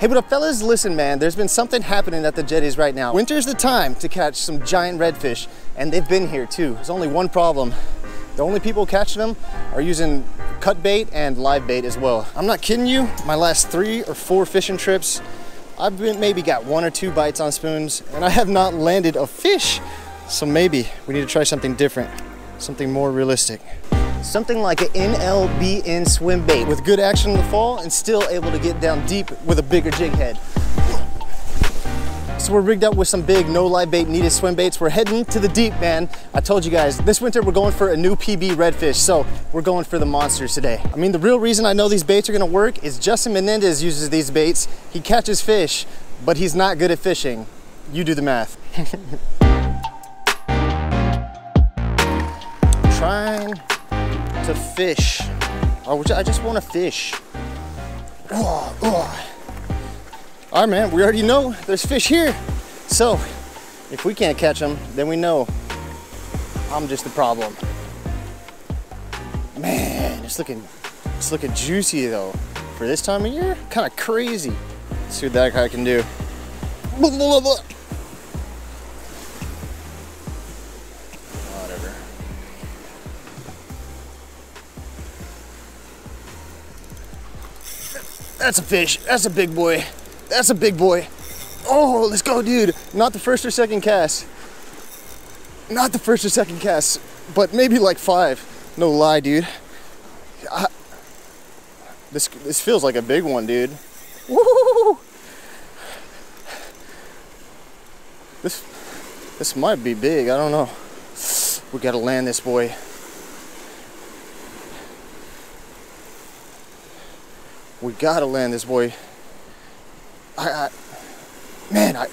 Hey, what up fellas? Listen man, there's been something happening at the jetties right now. Winter's the time to catch some giant redfish, and they've been here too. There's only one problem. The only people catching them are using cut bait and live bait as well. I'm not kidding you, my last three or four fishing trips, I've been, maybe got one or two bites on spoons, and I have not landed a fish. So maybe we need to try something different, something more realistic. Something like an NLBN swim bait with good action in the fall and still able to get down deep with a bigger jig head. So we're rigged up with some big no live bait needed swim baits. We're heading to the deep, man. I told you guys, this winter we're going for a new PB redfish. So we're going for the monsters today. I mean, the real reason I know these baits are gonna work is Justin Menendez uses these baits. He catches fish, but he's not good at fishing. You do the math. Trying to fish. I just want to fish. Oh, oh. All right, man, we already know there's fish here. So if we can't catch them, then we know I'm just the problem. Man, it's looking, it's looking juicy though. For this time of year, kind of crazy. Let's see what that guy can do. That's a fish. That's a big boy. That's a big boy. Oh, let's go, dude. Not the first or second cast. Not the first or second cast, but maybe like five. No lie, dude. I, this this feels like a big one, dude. Woo! This this might be big. I don't know. We gotta land this boy. We gotta land this boy. I, I man, I,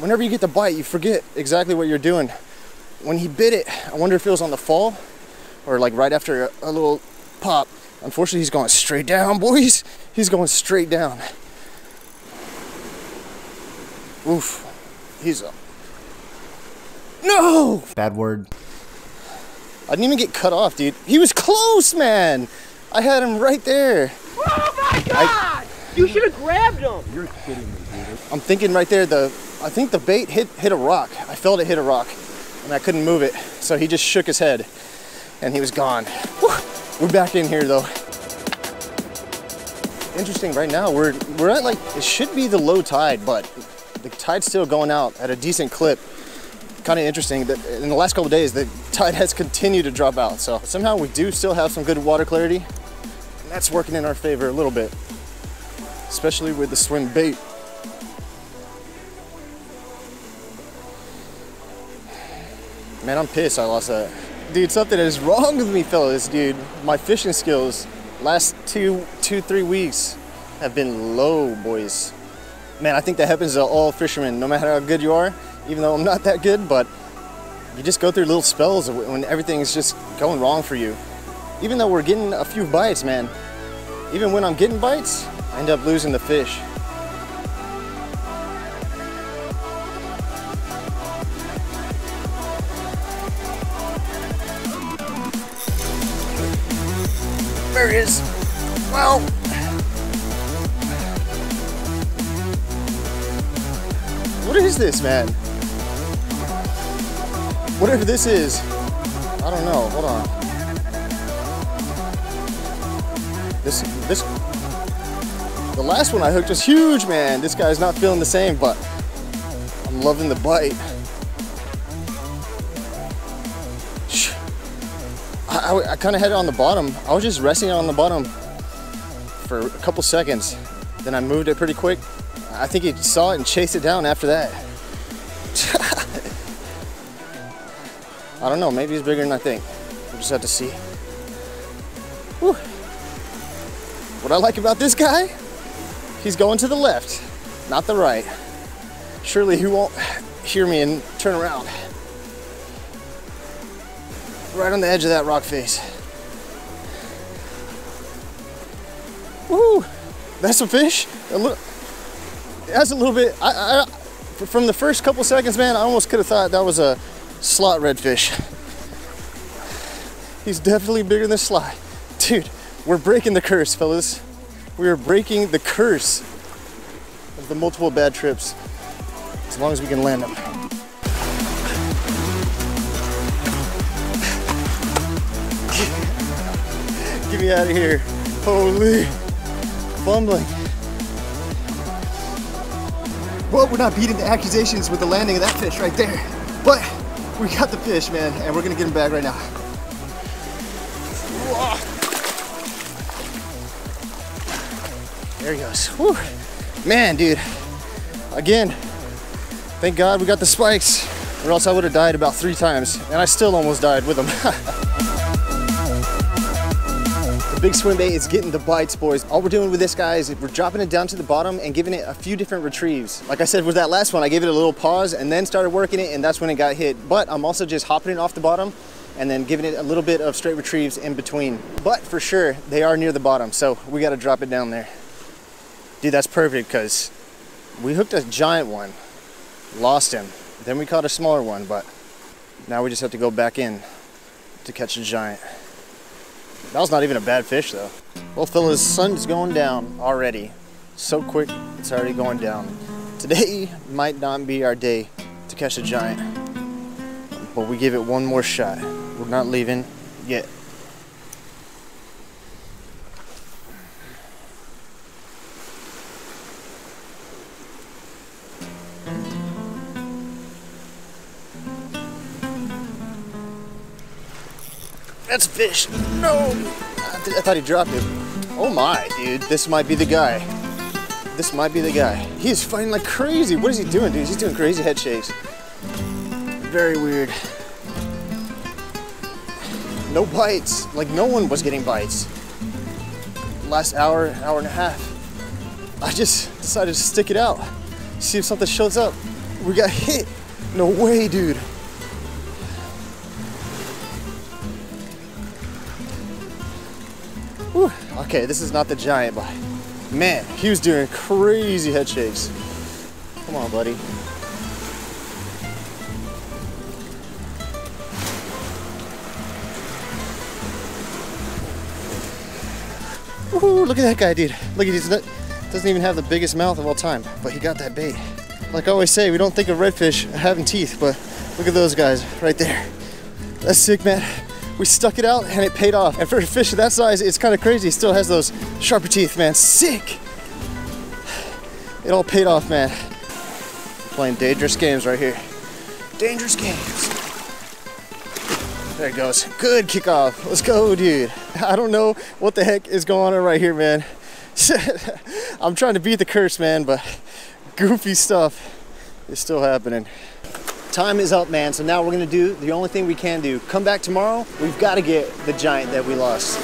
whenever you get the bite, you forget exactly what you're doing. When he bit it, I wonder if it was on the fall or like right after a, a little pop. Unfortunately, he's going straight down, boys. He's going straight down. Oof. He's a... No! Bad word. I didn't even get cut off, dude. He was close, man. I had him right there. My god! I, you should have grabbed him. You're kidding me, dude. I'm thinking right there, the I think the bait hit hit a rock. I felt it hit a rock, and I couldn't move it. So he just shook his head, and he was gone. Whew. We're back in here though. Interesting. Right now, we're we're at like it should be the low tide, but the tide's still going out at a decent clip. Kind of interesting that in the last couple days, the tide has continued to drop out. So somehow we do still have some good water clarity that's working in our favor a little bit, especially with the swim bait. Man, I'm pissed I lost that. Dude, something is wrong with me, fellas, dude. My fishing skills last two, two, three weeks have been low, boys. Man, I think that happens to all fishermen, no matter how good you are, even though I'm not that good, but you just go through little spells when everything's just going wrong for you even though we're getting a few bites, man, even when I'm getting bites, I end up losing the fish. There he is. Wow. What is this, man? Whatever this is, I don't know. Hold on. This, this, the last one I hooked was huge, man. This guy's not feeling the same, but I'm loving the bite. I, I, I kind of had it on the bottom. I was just resting it on the bottom for a couple seconds. Then I moved it pretty quick. I think he saw it and chased it down after that. I don't know, maybe he's bigger than I think. We'll just have to see. Whew. What I like about this guy, he's going to the left, not the right. Surely he won't hear me and turn around. Right on the edge of that rock face. Woo! That's a fish. A little, that's a little bit. I, I, from the first couple seconds, man, I almost could have thought that was a slot redfish. He's definitely bigger than slot. Dude, we're breaking the curse, fellas. We are breaking the curse. of the multiple bad trips, as long as we can land them. Get me out of here. Holy. Fumbling. Well, we're not beating the accusations with the landing of that fish right there. But we got the fish, man, and we're gonna get him back right now. There he goes. Whew. Man, dude. Again, thank God we got the spikes, or else I would have died about three times, and I still almost died with them. The big swim bait is getting the bites, boys. All we're doing with this guy is we're dropping it down to the bottom and giving it a few different retrieves. Like I said with that last one, I gave it a little pause and then started working it and that's when it got hit. But I'm also just hopping it off the bottom and then giving it a little bit of straight retrieves in between. But for sure, they are near the bottom, so we gotta drop it down there. Dude, that's perfect because we hooked a giant one, lost him. Then we caught a smaller one, but now we just have to go back in to catch a giant. That was not even a bad fish though. Well fellas, sun's going down already. So quick, it's already going down. Today might not be our day to catch a giant, but we give it one more shot. We're not leaving yet. That's fish. No! I, th- I thought he dropped it. Oh my, dude. This might be the guy. This might be the guy. He is fighting like crazy. What is he doing, dude? He's doing crazy head shakes. Very weird. No bites. Like, no one was getting bites. Last hour, hour and a half. I just decided to stick it out. See if something shows up. We got hit. No way, dude. Okay, this is not the giant, but man, he was doing crazy head shakes. Come on, buddy. Woohoo, look at that guy, dude. Look at this. Doesn't even have the biggest mouth of all time, but he got that bait. Like I always say, we don't think of redfish having teeth, but look at those guys right there. That's sick, man. We stuck it out and it paid off. And for a fish of that size, it's kind of crazy. It still has those sharper teeth, man. Sick. It all paid off, man. Playing dangerous games right here. Dangerous games. There it goes. Good kickoff. Let's go, dude. I don't know what the heck is going on right here, man. I'm trying to beat the curse, man, but goofy stuff is still happening. Time is up, man. So now we're gonna do the only thing we can do. Come back tomorrow. We've got to get the giant that we lost.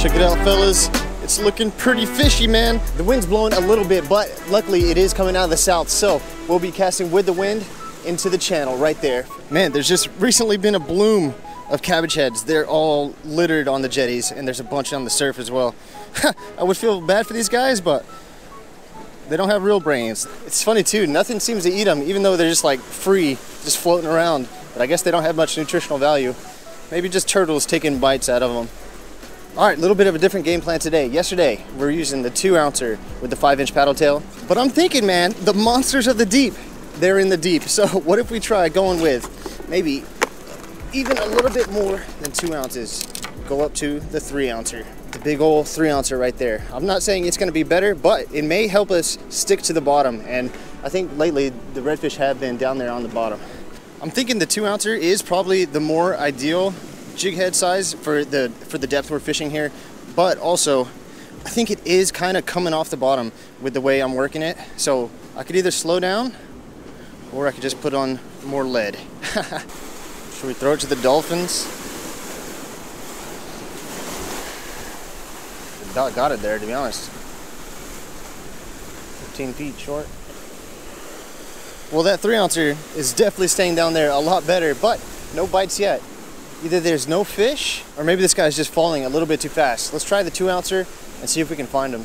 Check it out, fellas. It's looking pretty fishy, man. The wind's blowing a little bit, but luckily it is coming out of the south. So we'll be casting with the wind into the channel right there. Man, there's just recently been a bloom of cabbage heads. They're all littered on the jetties and there's a bunch on the surf as well. I would feel bad for these guys, but they don't have real brains. It's funny too, nothing seems to eat them, even though they're just like free, just floating around. But I guess they don't have much nutritional value. Maybe just turtles taking bites out of them. All right, a little bit of a different game plan today. Yesterday, we are using the two ouncer with the five inch paddle tail. But I'm thinking, man, the monsters of the deep, they're in the deep. So what if we try going with maybe even a little bit more than two ounces? Go up to the three ouncer big old three ouncer right there. I'm not saying it's gonna be better, but it may help us stick to the bottom. And I think lately the redfish have been down there on the bottom. I'm thinking the two ouncer is probably the more ideal jig head size for the for the depth we're fishing here, but also I think it is kind of coming off the bottom with the way I'm working it. So I could either slow down or I could just put on more lead. Should we throw it to the dolphins? Got, got it there, to be honest. 15 feet short. Well, that three ouncer is definitely staying down there a lot better, but no bites yet. Either there's no fish, or maybe this guy's just falling a little bit too fast. Let's try the two ouncer and see if we can find him.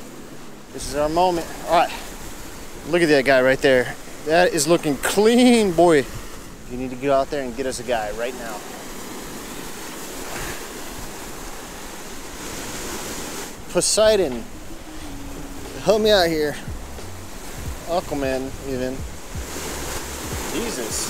This is our moment. All right, look at that guy right there. That is looking clean, boy. You need to go out there and get us a guy right now. Poseidon. Help me out here. Aquaman, even. Jesus.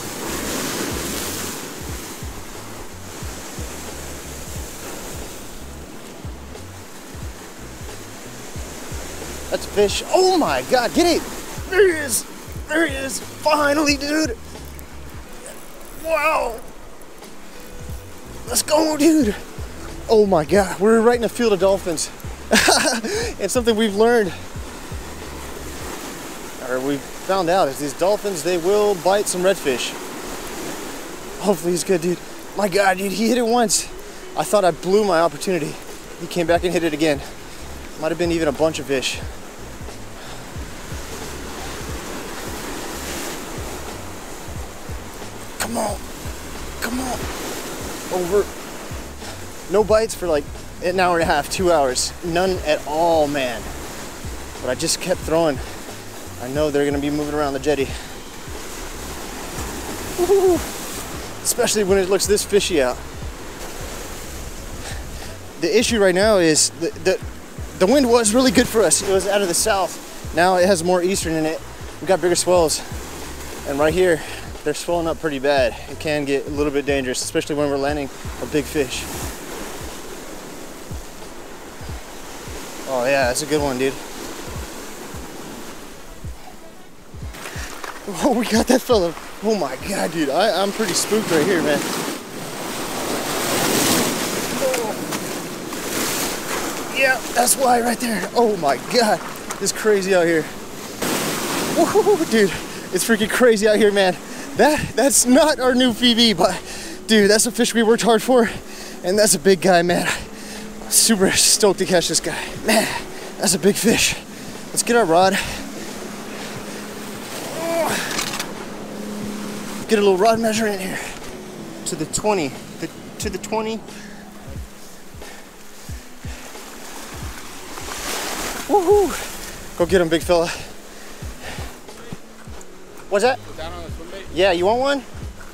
That's a fish. Oh my god, get it! There he is! There he is! Finally, dude! Wow! Let's go, dude! Oh my god, we're right in a field of dolphins. it's something we've learned, or we found out, is these dolphins, they will bite some redfish. Hopefully he's good, dude. My god, dude, he hit it once. I thought I blew my opportunity. He came back and hit it again. Might have been even a bunch of fish. Come on. Come on. Over. No bites for like an hour and a half, two hours. None at all, man. But I just kept throwing. I know they're gonna be moving around the jetty. Especially when it looks this fishy out. The issue right now is the, the, the wind was really good for us. It was out of the south. Now it has more eastern in it. We got bigger swells. And right here, they're swelling up pretty bad. It can get a little bit dangerous, especially when we're landing a big fish. Oh yeah, that's a good one, dude. Oh, we got that fella. Oh my god, dude. I, I'm pretty spooked right here, man. Oh. Yeah, that's why right there. Oh my god. It's crazy out here. Whoa, dude. It's freaking crazy out here, man. That that's not our new PB, but dude, that's a fish we worked hard for, and that's a big guy, man. Super stoked to catch this guy. Man, that's a big fish. Let's get our rod. Get a little rod measure in here. To the 20. The, to the 20. Woohoo! Go get him, big fella. What's that? Yeah, you want one?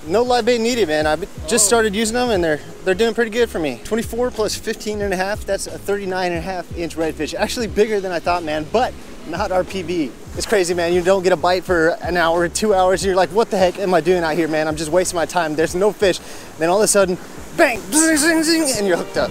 No live bait needed, man. I just started using them and they're they're doing pretty good for me. 24 plus 15 and a half, that's a 39 and a half inch redfish. Actually bigger than I thought, man, but not our PB. It's crazy, man. You don't get a bite for an hour, two hours, and you're like, what the heck am I doing out here, man? I'm just wasting my time. There's no fish. Then all of a sudden, bang, and you're hooked up.